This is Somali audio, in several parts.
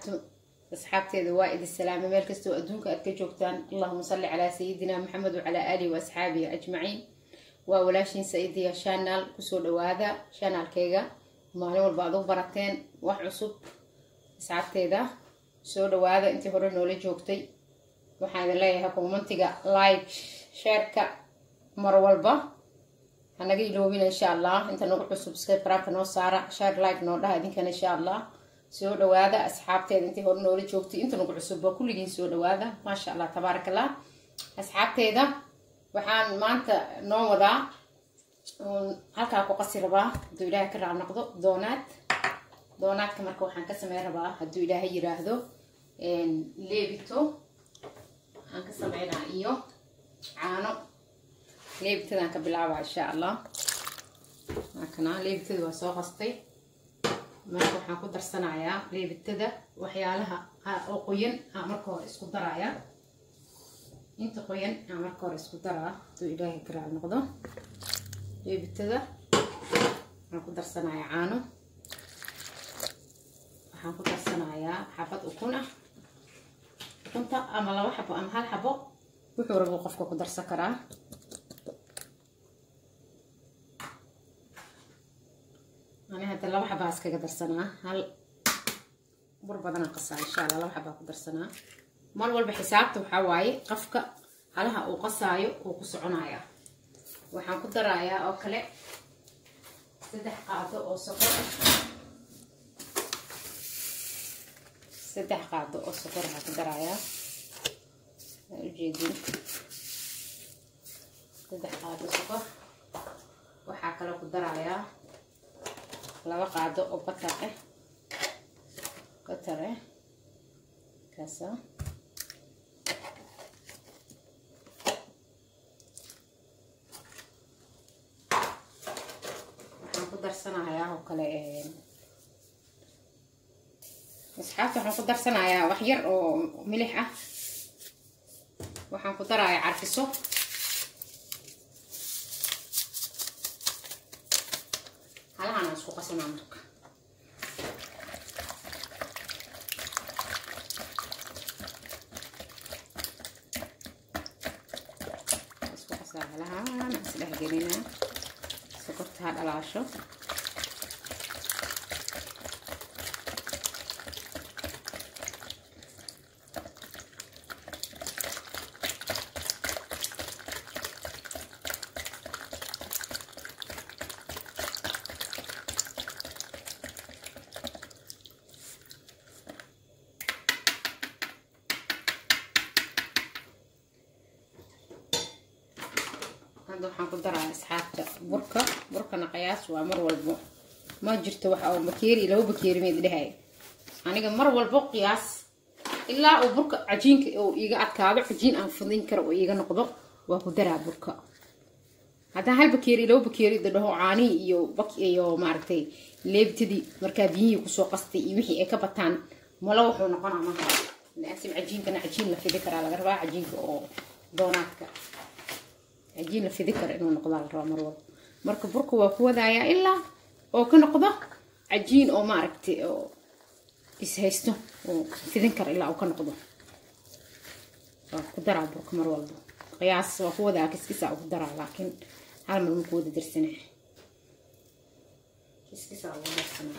asxaabtu asxaabteeda waa idi salaame meel kastoo adduunka aad ka joogtaan allahuma salli calaa sayidina maxamed wacalaa aalihi waasxaabihi ajmaciin waa walaashiin saidiya shanaal ku soo dhawaada shanaalkeyga maalin walba aad u barateen wax cusub asxaabteeda soo dhawaada intii hore noola joogtay waxaan idin leeyahay commentiga like sheerka mar walba hanaga iloobina insha allah inta nagu cusub skybraabka noo saara share like noo dhaha idinkana insha allah soo dhawaada asxaabteeda intii hore noola joogtay inta nagu cusubba kulligiin soo dhawaada. Maasha allah tabaarak allah asxaabteeda waxaan maanta noo wadaa halkaa ku qasi rabaa hadduu ilaahay ka raab noqdo doonaad. Doonaadka marka waxaan ka sameyn rabaa hadduu ilaahay yiraahdo leebito. Aan ka sameynaa iyo caano. Leebitadaan ka bilaabaa insha allah. Leebitada waa soo qastay marka waxaan ku darsanayaa leebitada waxyaalaha oo qoyan aan marka hore isku darayaa inta qoyan aan marka hore isku daraa hadduu ilaahay ka raab noqdo. Leebitada waxaan ku darsanayaa caano. Waxaan ku darsanayaa xabad ukun ah. Ukunta ama laba xabo ama hal xabo. Wuxuu rabo qofka ku darsan karaa ani hadda iskaga darsanaa hal bur badanaa qasaa insha allah laba xabaa ku darsanaa mar walba xisaabta waxaa waaye qofka halaha uu qasaayo uu ku soconaya waxaan ku darayaa oo kale saddex qaado oo sokor saddex qaado oo sokor waxaa ku darayaa waa ujeedin saddex qaado sokor waxaa kaloo ku darayaa laba qaado oo batar ah batar ah kaasa waxaan ku darsanayaa oo kale asxaabta waxaan ku darsanayaa wax yar oo milix ah. Waxaan ku darayaa carfiso halahaan isku qasanaa marka isku qasaa halahaan isdhex gelinaa sokorta ha dhalaasho hadda waxaan ku daraa asxaabta burka burkana qayaas waa mar walbo. Ma jirto waxa oo bakeeri laba bakeeri meed dhahay. Aniga mar walbo qiyaas. Ilaa uu burka cajiinka uu iiga adkaado cajiin aan fudin karo oo iiga noqdo waa ku daraa burka. Haddaan hal bakeeri laba bakeeri dadhaho caanihii iyo bak iyo maaragtay leebtadii markaa biyihii ku soo qastay iyo wixii ay ka bataan malo wuxuu noqonaa maha laasim cajiinkana cajiin la fidi karaa laga rabaa cajiinka oo doonaadka. Cajiin la fidi karo inuu noqdaa la rabaa mar walba marka burka waa ku wadayaa ilaa oo ka noqdo cajiin oo maaragtay oo ishaysto oo fidin karo ilaa uu ka noqdo. Waa ku daraa burka mar walba. Qiyaas waa ku wadaa kiskisaa ugu daraa laakiin hal mar maku wada darsana kiskisaa ugu darsana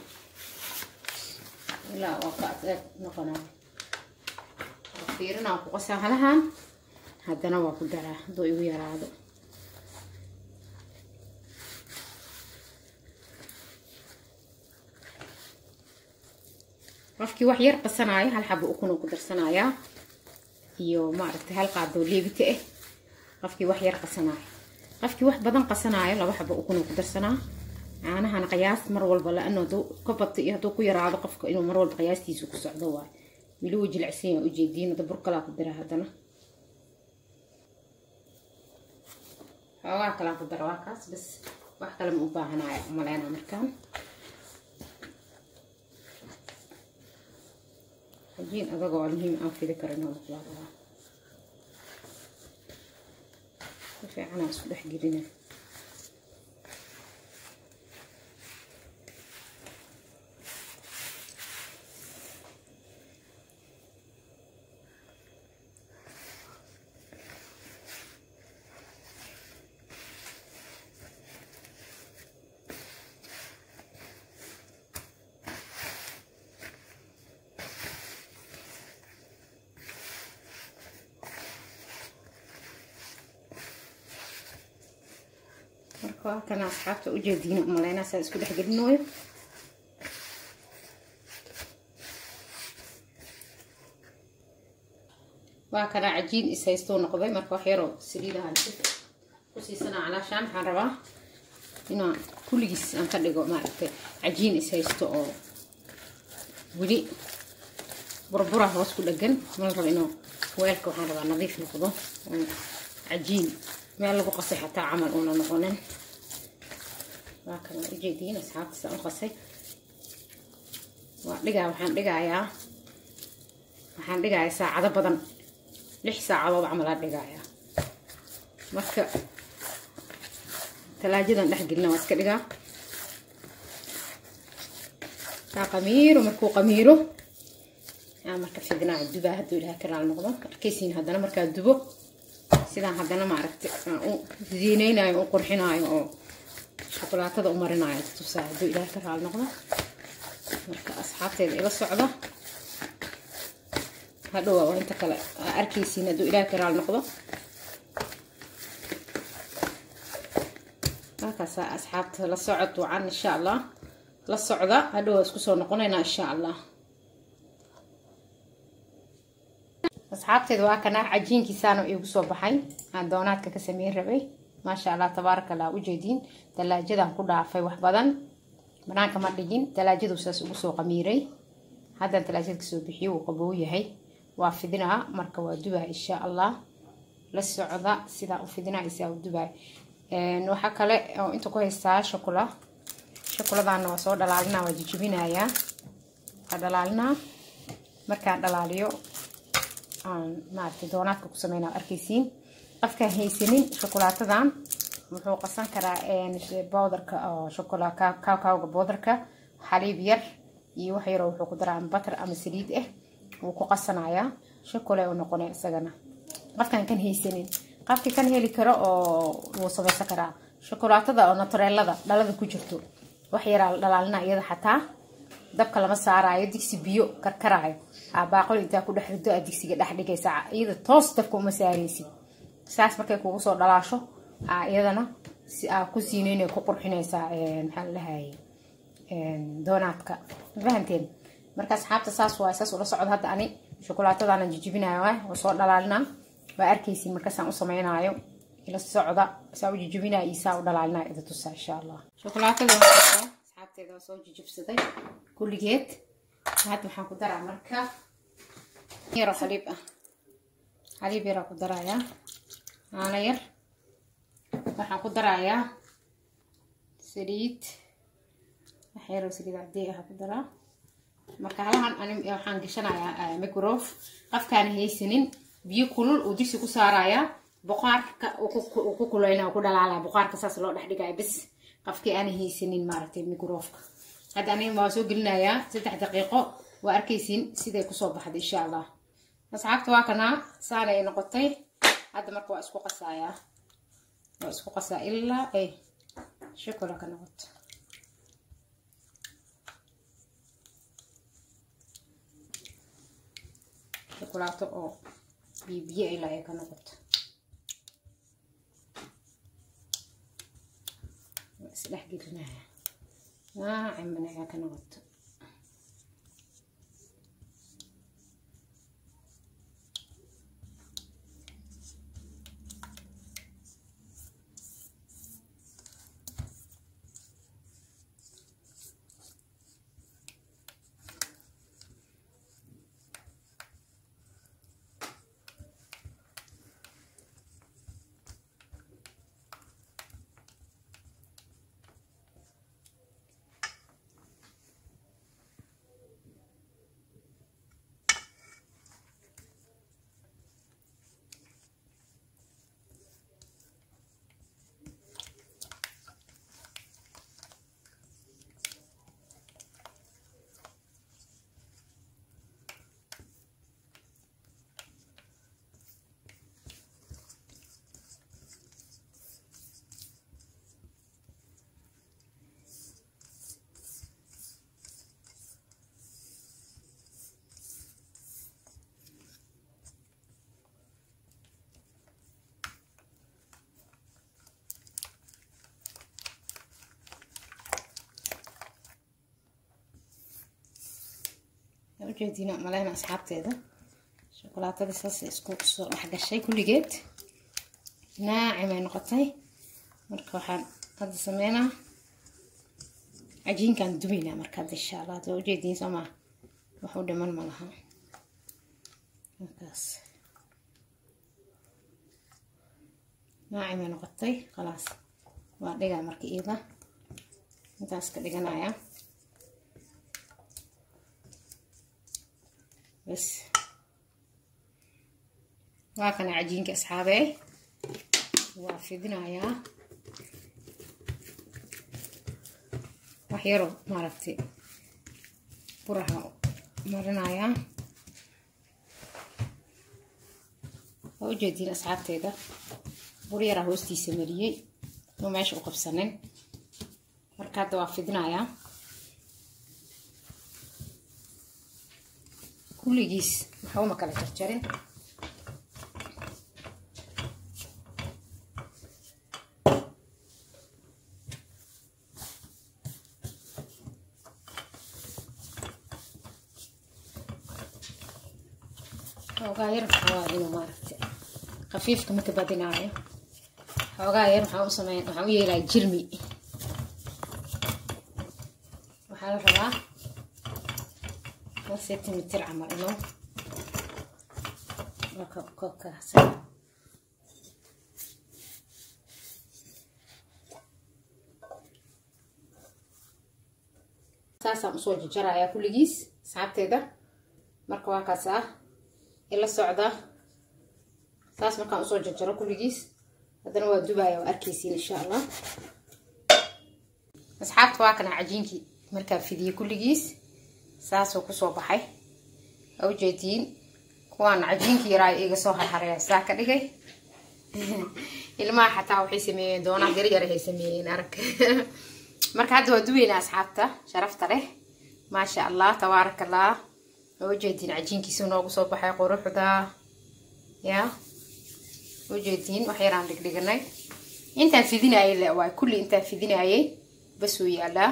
ilaa waa ka adeeg noqonaa. Fiirinaa ku qasaa halahan haddana waa ku daraa hadduu igu yaraado qofkii wax yar qasanaayo hal xabo ukun ku darsanayaa iyo maaragtay hal qaadoo leebita ah qofkii wax yar qasanaayo qofkii wax badan qasanaayo laba xabo ukun ku darsanaa. Caanahana qiyaas mar walba la-ano hadduu ka bato iyo hadduu ku yaraado qofka inuu mar walba qiyaastiisa ku socdo waay miluu jilacsan yaa ujeediin hadda bur kalaa ku dira haddana. Xoogaa kalaan ku dara waa kaas bas wax kale ma u baahanayo umaleyna markaan cajiin adagoo muhiim aan fidi karin oo noqdaa rabaa si fiicanaa isku dhex gelina isku dhex gelinooyo waa kana cajiin ishaystuu noqday marka wax yaroo saliidahan ku siisanaa calaashaan waxaan rabaa inaan kulligiis aan ka dhigo maaragtay cajiin ishaysto oo weli burbura hoos ku dhagan mal rabo inuu weelka waxaan rabaa nadiif noqdo cajiin meel lagu qasay xataa camal uuna noqonin. Waa kana ujeediin asxaabta saan u qasay waa dhigaa waxaan dhigayaa. Waxaan dhigayaa saacado badan. Lix saacadood camalaa dhigayaa. Marka talaajadan dhex gelina waa iska dhigaa. Kaa qamiiro markuu qamiiro yaa marka fidnaa dubaa hadduu ilaha karaal noqdo. Arkaysiin haddana markaa dubo sidaan haddana maaragtay aan u ziineynayo u qurxinaayo oo shukulaatada u marinayo. Tusaa hadduu ilaha karaal noqdo. Marka asxaabteeda ila socda hadhowa waa inta kale aa arkaysiin hadduu ilaah karaal noqdo. Halkaasaa asxaabta la socod wacan insha allah la socda. Hadhowa isku soo noqonaynaa insha allah asxaabteeda waa kana cajiinkiisaana iigu soo baxay aan doonaadka ka sameyn rabay. Maasha allah tabaaraka ujeediin talaajadan ku dhaafay wax badan. Banaanka ma dhigin. Talaajadu saas ugu soo qamiiray haddaan talaajada ka soo bixiyo wuu qabow yahay. Waa fidinaa marka waa dubaa insha allah la socda sidaa u fidinaa isaa u dubaa waxaa kale inta ku haystaa shakula shakuladaana waa soo dhalaalinaa waa jijibinayaa waa dhalaalinaa. Markaan dhalaaliyo aan maaragtay doonaadka ku sameynaa arkaysiin qofkaan haysanin shokolaatadan wuxuu qasan karaa bowdarka oo shokola xaliib yar iyo wax yaroo wuxuu ku daraa batar ama saliid ah wuu ku qasanayaa. Shokole u noqonay isagana. Qofkaan kan haysanin. Qofkii kan heli karo oo wuu samaysan karaa. Shokolaatada oo natureelada dhalada ku jirto. Wax yaraa la dhalaalina iyada xataa dabka lama saaraayo digsi biyo karkaraayo. Baaqol intaa ku dhex rido aad digsiga dhex dhigaysa iyada toos dabka uma saaraysid. Saas markay kugu soo dhalaasho iyadana si aa ku siineyna ku qurxinaysaa maxaa la doonaadka. Fahanteen marka asxaabta saas waay saas ula socdo hadda ani shokolaatadaanan jijibinayo waa soo dhalaalinaa waa arkaysin markaasaan u sameynaayo ila socda saa u jijibinaya iyo saa u dhalaalinaya ida tusa insha allah shokolaatada asxaabteeda waa soo jijibsaday kulligeed hadda waxaan ku daraa marka. Yaroo xaliib ah. Xaliib yaraa ku darayaa caano yar. Waxaan ku darayaa saliid. Wax yaroo saliid cadii ah ku daraa. Marka halahan waxaan gashanayaa microf. Qafkaana haysanin biyo kulul uu digsi ku saarayaa boqaarka uu ku kuleyna ku dhalaalaya boqaarka saas loo dhex dhigaya bis qafkii aana haysanin maaragtay microfka hadda aniga waa soo gelinayaa saddex daqiiqo. Waa arkaysiin siday ku soo baxday insha allah asxaabta waa kanaa saana ay noqotay. Hadda marka waa isku qasayaa waa isku qasaa ilaa ay shokola ka noqoto shokolaato oo bibiyo ilaa ay ka noqoto waa naacimana ay ka ujeediina maleyna asxaabteeda shokolaatadii saas isku soo dhexgashay kulligeed naacimay noqotay marka waxaan hadda sameynaa cajiinkaan dubaynaa marka hadda insha allah hadda ujeediin soo wax u dhiman ma laha markaas naacimay noqotay khalaas waa dhigaa marka iyada intaas ka dhiganaya bas waa kana cajiinka asxaabee waa fidinayaa wax yaro maaragtay buraha marinayaa waa ujeediin asxaabteeda bur yaraa hoostiisa mariyey oo meesha u qabsanin marka waa fidinayaa kala jarjarin xoogaa yar maxaa waa inuu maaragtay khafiifka maka badinaayo xoogaa yar maxaa u sameyn waxaan u yeelaya jirmi waxaa la rabaa hal sentimitir camal inuu kokaas saasaan u soo jajarayaa kulligiis asxaabteeda marka waa kaas ah ila socda saas markaan u soo jarjaro kulligiis haddana waa dubaya waa arkaysiin insha allah asxaabta waa kana cajiinkii markaa fidiyey kulligiis saasuu ku soo baxay. A ujeediin kuwaan cajiinkii yaraa iga soo harhareya saa ka dhigay. Ilmaha xataa waxay sameeyeen doonaa yaryar hay sameeyeen arag marka hadda waa duweynaa asxaabta sharafta leh. Maasha allah tabaaraka allah ujeediin cajiinkiisu noogu soo baxay quruxda. Ya? Ujeediin wax yaraan dhigdhiganay. Intaan fidinayay le waay kulli intaan fidinayay bas wuu yaalaa.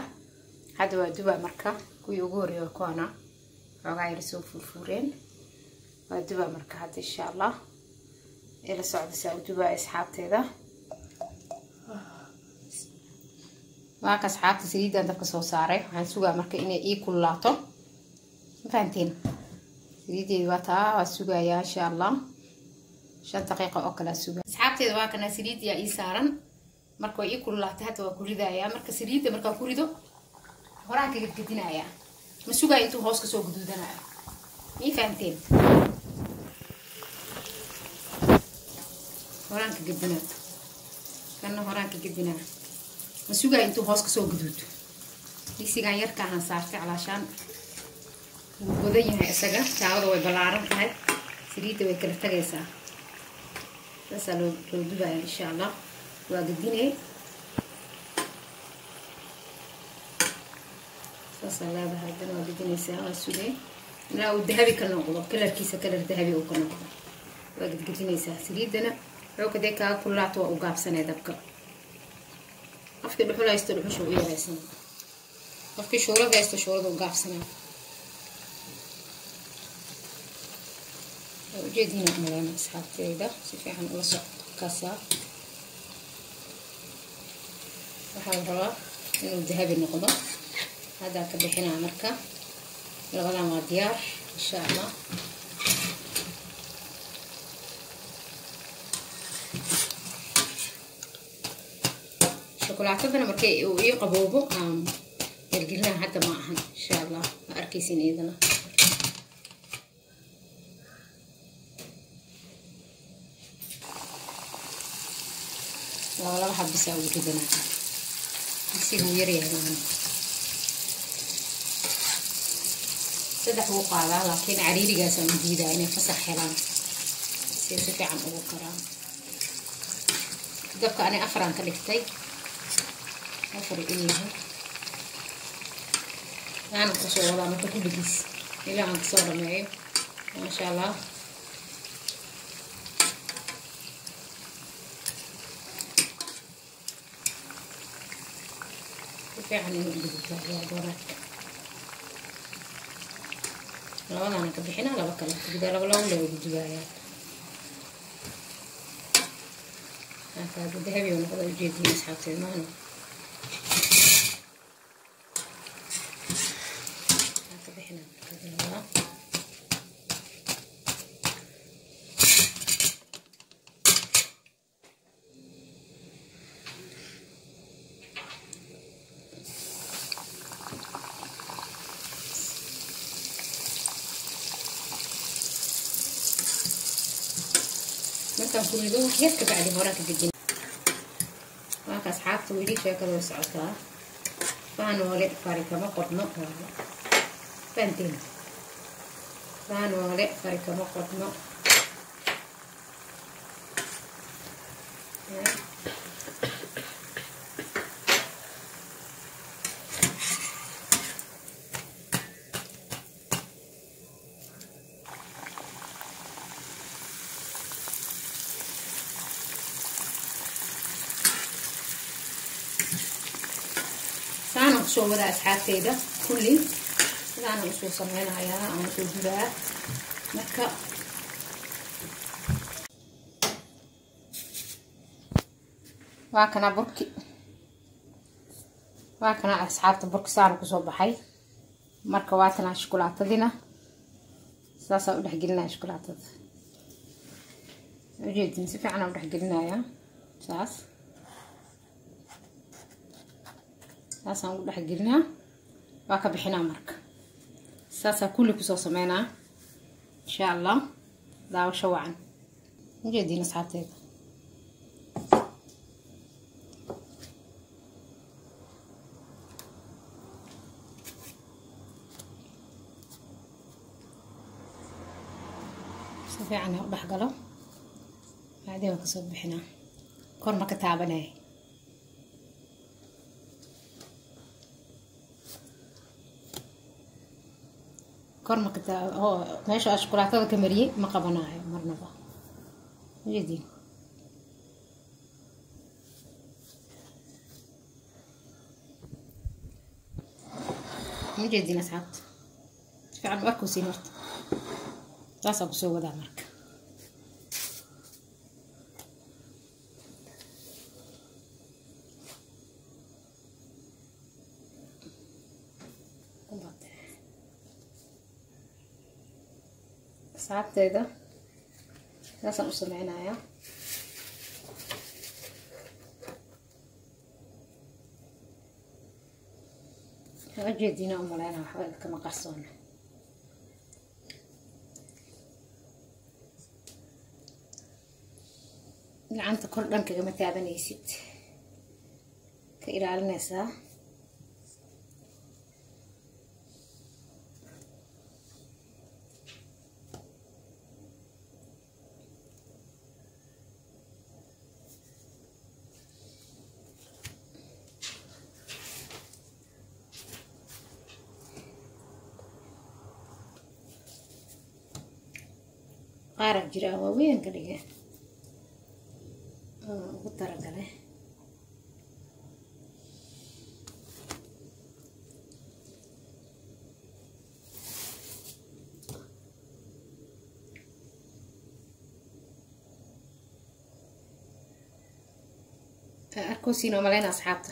Hadda waa dubaa marka kuwii ugu waa kuwana xoogaa yar soo furfuureen waa dubaa marka hadda insha allah ila socda saa u dubaa asxaabteeda. Waaka asxaabta saliidan dabka soo saaray. Waxaan sugaa marka inay ii kululaato. Ma fahanteen saliideedi waa taa waa sugayaa insha allah shan daqiiqa oo kale suga asxaabteeda waa kana saliidyaa ii saaran. Marka way ii kululaatay hadda waa ku ridayaa. Marka saliidda markaa ku rido horaan ka gadgadinayaa ma sugaya intuu hoos ka soo guduudanayo mii fahanteen horaan ka gadinaa kana horaan ma sugaya intuu hoos ka soo guduudo digsigan yarkaahan saartay calaashaan wuu godan yahay isaga taawada way ballaaran tahay saliidda way kala tagaysaa saasaa loo loo dubaya insha allah waa gadinay saasaa leedahay haddana waa gadinaysaa waa sugay ilaa uu dahabi ka noqdo kalarkiisa kalar dahabi uu ka noqdo waa gadgadinaysaa saliiddana xooga dee kaaga kulaato waa u gaabsanay dabka qofkii dhuxul haysto dhuxusha u yaraysan qofkii shuurada haysto shuurada u gaabsanaa ujeediina umaleyna asxaabteyda si fiican ula socodkaasaa waxaa la rabaa inuu dahabi noqdo هذا كبحنا مركا الغلا ما ديار إن شاء الله. شوكولاتة أنا مركي وي قبوبو آم يرجلنا حتى ما إن شاء الله. أركيسين إيدنا. والله حبسه وجدنا نسيبه يريح هنا cariirigaasaan u diidaa inay fasax helaan si si fiican ugu karaan dabka ani afaraan ka dhigtay afar in yahay aanan kusoo wadaa marka kulligiis ilaa aan kasoo dhameeyo maasha allah si fiican inuu gudubtaa waa doonaadka labadaana ka bixina laba kale gudaa laba laba lagu dubaaya dahabi noqda ujeediin asxaabteed maahna ka bixina kadalaa markaan ku rido wax yar kabacdi horaan ka dejin waaka asxaabta weli sheekada way socotaa faanoole fari kama qodno faanteen faanoole fari kama usoo wada asxaabteyda kulli sidaana usoo sameynayaa ama usoo dubaa marka waa kana burki waa kana asxaabta burki saana kusoo baxay marka waa tanaa shukulaatadina saasaa u dhexgelinaya shukulaatada ujeedin si fiican aan u dhexgelinayaa saas ساسا ودح جيرنيا واكا بخينا مرك ساسا كولي كوسو سمينا ان شاء الله داو شوعان نجي دينا صحابتي سفيعنا ودح قلو بعدين كسو بخينا كورما كتابناي كرم قد هو ماشاء الله شكلات هذا كمري ما قبناه مرنبا جدي. مجدي نسعت في عم أكو سينرت راسه بسوي ذا مرك. سعبتي ده لسه مصنعينها يا. رجي دينا أمولينا وحوالي كما قصونا العنطة كل دمك قمت يا بني ست. كإلى على الناس ها qaarab jiraa waaweyn ka dhige ugu taragale. Arkoosiin oo maleyna asxaabta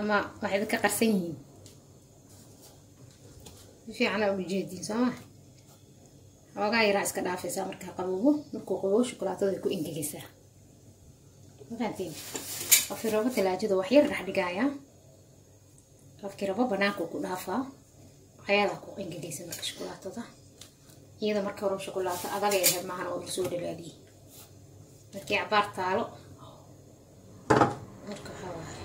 ama waxay idinka qarsan yihiin. Si fiicana uga jeediin soo ma? Xoogaa yaraa iska dhaafaysaa markaa qaboobo. Markuu qaboobo shukulaatada ku ingegaysaa mafahantiin qofkii rabo talaajada wax yar dhex dhigaaya qofkii rabo banaanku ku dhaafaa ayadaa ku ingegaysa marka shukulaatada. Iyada marka hore shukulaato adaga ahayd maahan oo la soo dhalaaliyey markii cabaar taalo marka waxaa waaye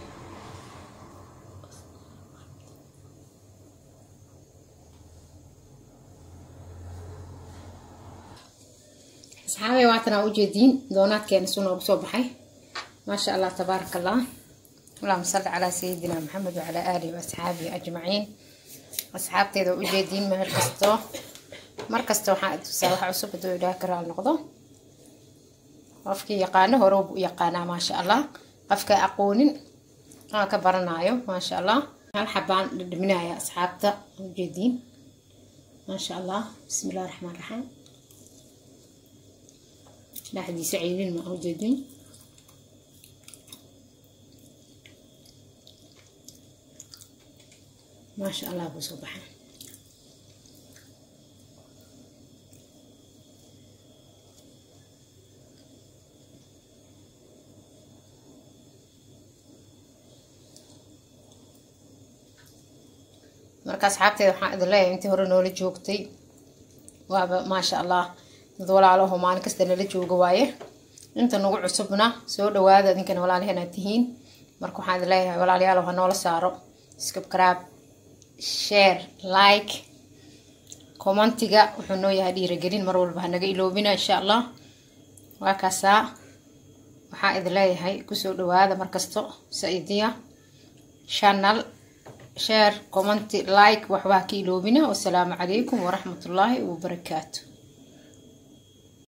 asxaabay waatanaa ujeediin doonaadkeena su noogu soo baxay. Maasha allah tabaaraka allah allahuma salli calaa sayidina maxamed wacalaa aalihi waasxaabihi ajmaciin. Asxaabteeda ujeediin meel kasto mar kasta waxaa tusaa waxa cusub haduu ilaaha karaal noqdo. Qofkii yaqaano hore u yaqaanaa maasha allah qofka aqoonin aan ka baranayo maasha allah hal xabaan dhadhaminaya asxaabta ujeediin maasha allah bismi raxmaan raxiim dhexdiisa ceylin ma ujeedin maasha allah buu soo baxay marka asxaabteeda waxaan idin leeyahay intii hore noola joogtay waaba maasha allah dad walaalaho maalin kasta nala jooga waaye. Inta nagu cusubna soo dhawaada idinkana walaalaheen aad tihiin. Marka waxaan idin leeyahay walaalayaal ha noola saaro. Subscribe share like commentiga wuxuu noo yahay dhiiragelin mar walba hanaga iloobina insha allah waa kaasaa. Waxaan idin leeyahay ku soo dhawaada markasto saidiya channel share commenti like waxbaa ka iloobina. Wasalaamu calaykum waraxmatullaahi wabarakaatu